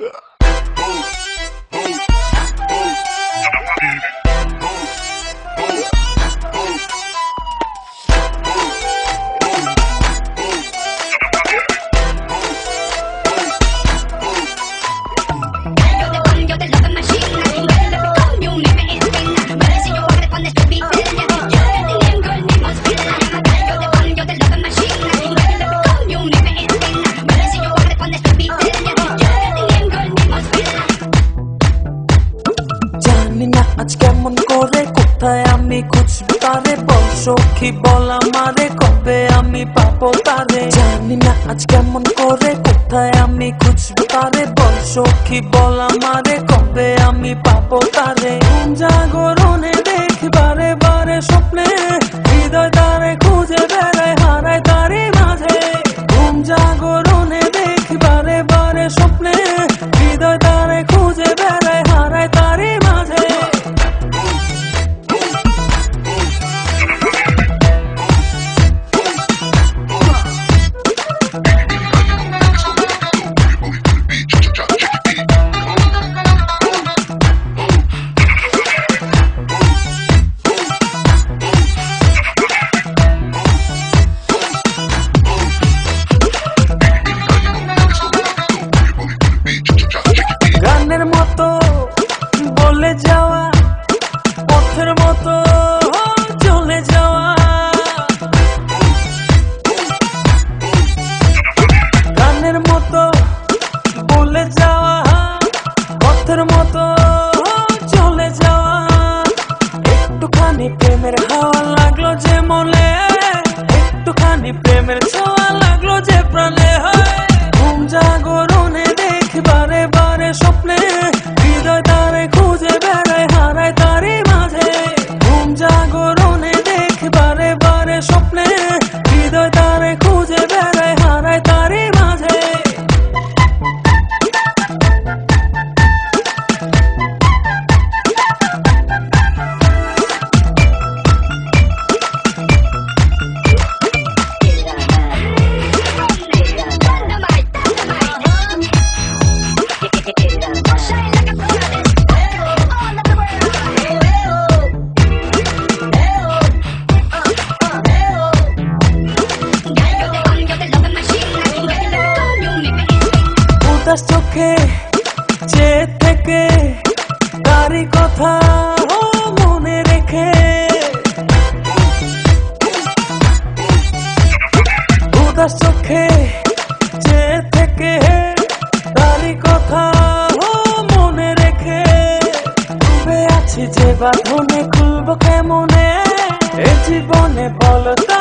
Yeah. পাখি বল আমারে কবে আমি পাবো তারে? জানি না আজ কেমন করে, কোথায় আমি খুঁজবো তারে? বল সখী, বল আমারে কবে আমি পাবো তারে? জাগরণে দেখি বারে বারে স্বপ্নে? হৃদয় তারে খুঁজে বেড়ায়, হারায় তারে মাঝে। ni premer হতাশ চোখে যে থেকে তারই কথা মনে রেখে আছি যে বাঁধনে খুলব কেমনে? এ জীবনে বলতা